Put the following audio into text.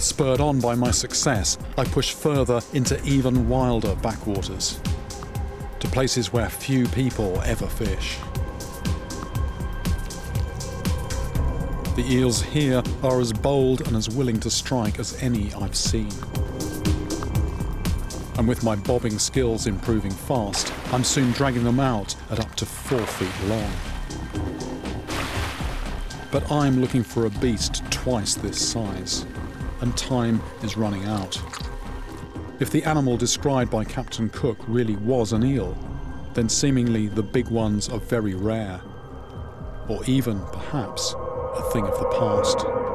Spurred on by my success, I push further into even wilder backwaters, to places where few people ever fish. The eels here are as bold and as willing to strike as any I've seen. And with my bobbing skills improving fast, I'm soon dragging them out at up to four feet long. But I'm looking for a beast twice this size, and time is running out. If the animal described by Captain Cook really was an eel, then seemingly the big ones are very rare, or even, perhaps, a thing of the past.